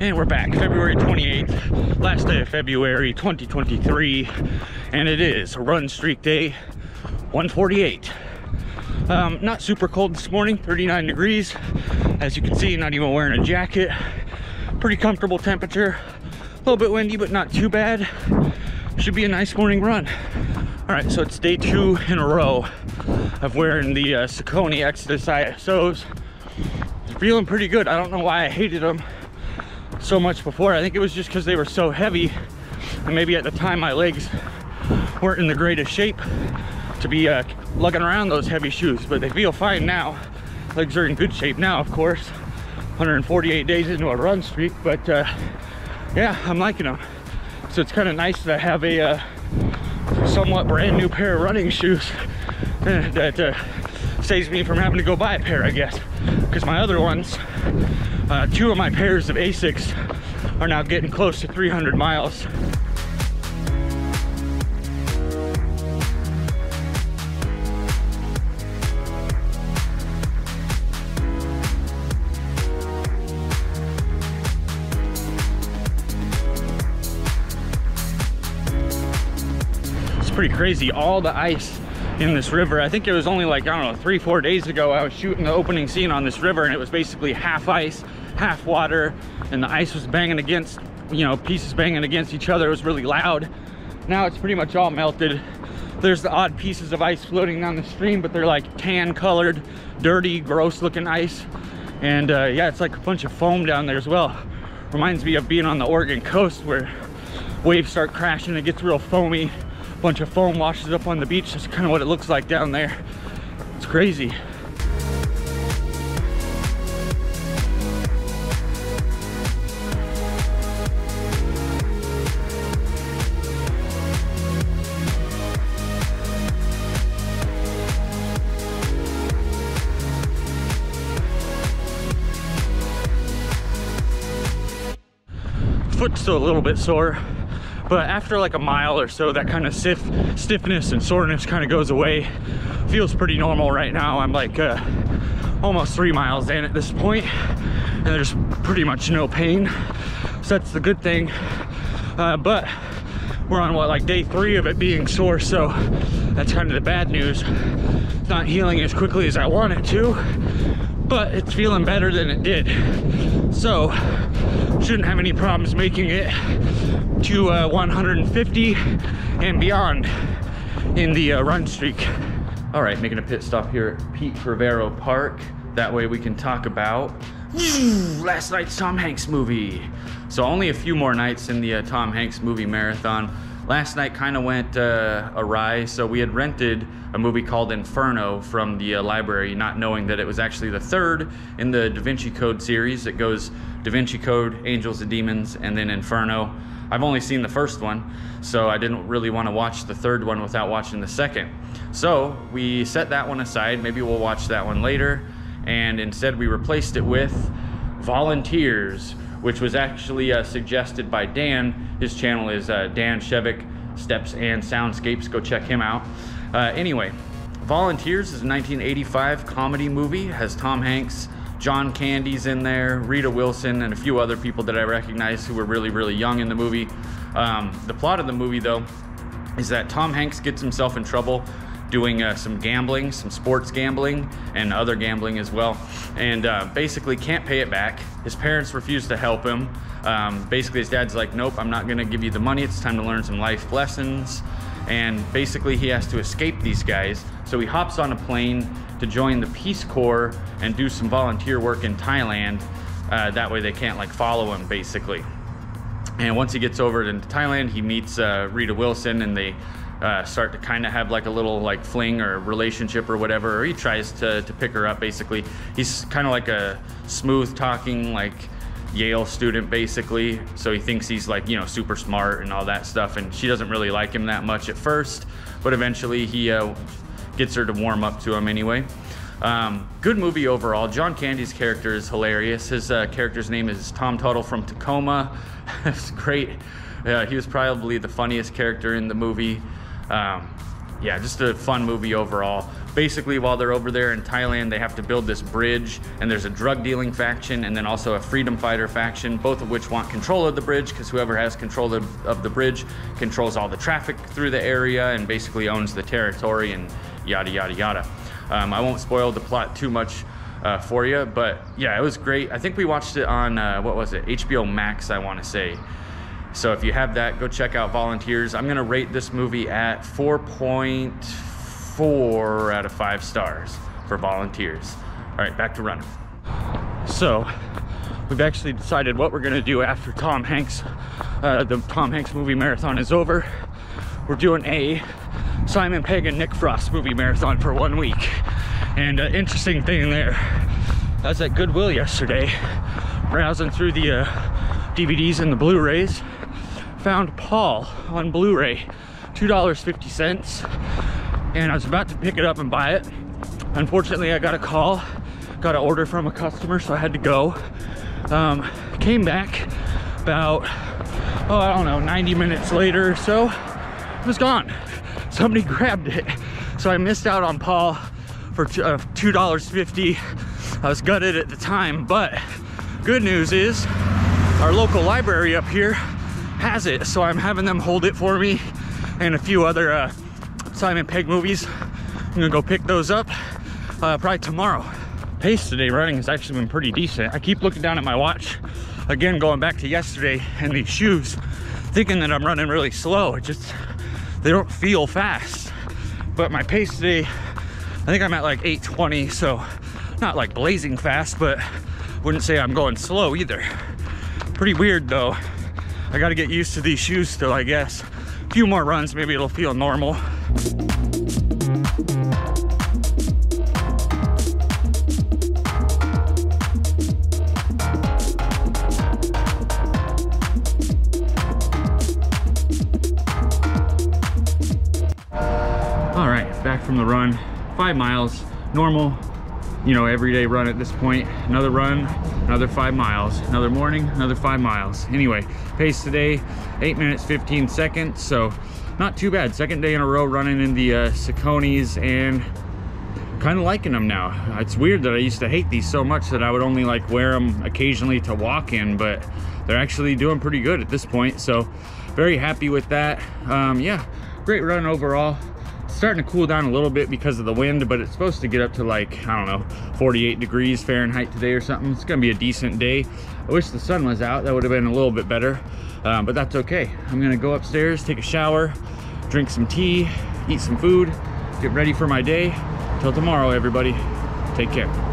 And we're back, February 28th, last day of February 2023, and it is run streak day 148. Um, not super cold this morning, 39 degrees. As you can see, not even wearing a jacket. Pretty comfortable temperature. A little bit windy, but not too bad. Should be a nice morning run. All right, so it's day two in a row of wearing the uh, Saucony Xodus ISOs. Feeling pretty good. I don't know why I hated them so much before. I think it was just because they were so heavy and maybe at the time my legs weren't in the greatest shape to be uh, lugging around those heavy shoes, but they feel fine now. Legs are in good shape now, of course. 148 days into a run streak, but uh, yeah, I'm liking them. So it's kind of nice to have a uh, somewhat brand new pair of running shoes that uh, saves me from having to go buy a pair, I guess. Because my other ones, uh, two of my pairs of Asics are now getting close to 300 miles. It's pretty crazy. All the ice in this river. I think it was only like, I don't know, three, four days ago, I was shooting the opening scene on this river and it was basically half ice, half water, and the ice was banging against, you know, pieces banging against each other. It was really loud. Now it's pretty much all melted. There's the odd pieces of ice floating down the stream, but they're like tan colored, dirty, gross looking ice. And uh, yeah, it's like a bunch of foam down there as well. Reminds me of being on the Oregon coast where waves start crashing, it gets real foamy A bunch of foam washes up on the beach. That's kind of what it looks like down there. It's crazy. Foot's still a little bit sore but after like a mile or so that kind of stiff stiffness and soreness kind of goes away. Feels pretty normal right now. I'm like uh, almost three miles in at this point and there's pretty much no pain. So that's the good thing. Uh, but we're on what like day three of it being sore so that's kind of the bad news. It's not healing as quickly as i want it to but it's feeling better than it did so shouldn't have any problems making it to uh, 150 and beyond in the uh, run streak. All right, making a pit stop here at Pete Crivaro Park. That way we can talk about last night's Tom Hanks movie. So only a few more nights in the uh, Tom Hanks movie marathon. Last night kind of went uh, awry, so we had rented a movie called Inferno from the uh, library, not knowing that it was actually the third in the Da Vinci Code series. It goes Da Vinci Code, Angels and Demons, and then Inferno. I've only seen the first one, so I didn't really want to watch the third one without watching the second. So we set that one aside. Maybe we'll watch that one later. And instead, we replaced it with Volunteers, which was actually uh, suggested by Dan. His channel is uh, Dan Shevik Steps and Soundscapes. Go check him out. Uh, anyway, Volunteers is a 1985 comedy movie. Has Tom Hanks, John Candy's in there, Rita Wilson, and a few other people that I recognize who were really, really young in the movie. Um, the plot of the movie, though, is that Tom Hanks gets himself in trouble doing uh, some gambling, some sports gambling, and other gambling as well, and uh, basically can't pay it back. His parents refuse to help him. Um, basically, his dad's like, Nope, I'm not gonna give you the money. It's time to learn some life lessons. And basically, he has to escape these guys. So he hops on a plane to join the Peace Corps and do some volunteer work in Thailand. Uh, that way, they can't like follow him, basically. And once he gets over to Thailand, he meets uh, Rita Wilson, and they uh, start to kind of have like a little like fling or relationship or whatever. Or he tries to, to pick her up. Basically, he's kind of like a smooth talking like Yale student basically. So he thinks he's like you know super smart and all that stuff. And she doesn't really like him that much at first, but eventually he uh, gets her to warm up to him anyway. Um, good movie overall. John Candy's character is hilarious. His uh, character's name is Tom Tuttle from Tacoma. it's great. Uh, he was probably the funniest character in the movie. Um, yeah, just a fun movie overall. Basically, while they're over there in Thailand, they have to build this bridge, and there's a drug dealing faction and then also a freedom fighter faction, both of which want control of the bridge because whoever has control of, of the bridge controls all the traffic through the area and basically owns the territory and yada, yada, yada. Um, I won't spoil the plot too much uh, for you, but yeah, it was great. I think we watched it on, uh, what was it, HBO Max, I want to say. So if you have that, go check out Volunteers. I'm gonna rate this movie at 4.4 out of five stars for Volunteers. All right, back to running. So we've actually decided what we're gonna do after Tom Hanks, uh, the Tom Hanks movie marathon is over. We're doing a Simon Pegg and Nick Frost movie marathon for one week. And uh, interesting thing there, I was at Goodwill yesterday, browsing through the uh, DVDs and the Blu-rays, found Paul on Blu-ray, $2.50. And I was about to pick it up and buy it. Unfortunately, I got a call, got an order from a customer, so I had to go. Um, came back about, oh, I don't know, 90 minutes later or so, it was gone. Somebody grabbed it. So I missed out on Paul for uh, $2.50. I was gutted at the time, but good news is our local library up here has it. So I'm having them hold it for me and a few other uh, Simon Pegg movies. I'm gonna go pick those up uh, probably tomorrow. Pace today running has actually been pretty decent. I keep looking down at my watch, again going back to yesterday and these shoes, thinking that I'm running really slow. It just, they don't feel fast. But my pace today, I think I'm at like 820, so not like blazing fast, but wouldn't say I'm going slow either. Pretty weird though. I gotta get used to these shoes still, I guess. A few more runs, maybe it'll feel normal. All right, back from the run. Five miles, normal, you know, everyday run at this point. Another run, another five miles. Another morning, another five miles. Anyway, pace today, eight minutes, 15 seconds. So not too bad. Second day in a row running in the uh, and kind of liking them now. It's weird that I used to hate these so much that I would only like wear them occasionally to walk in, but they're actually doing pretty good at this point. So very happy with that. Um, yeah, great run overall starting to cool down a little bit because of the wind but it's supposed to get up to like i don't know 48 degrees fahrenheit today or something. It's gonna be a decent day. I wish the sun was out. That would have been a little bit better um, but that's okay. I'm gonna go upstairs take a shower drink some tea eat some food get ready for my day. Till tomorrow everybody. Take care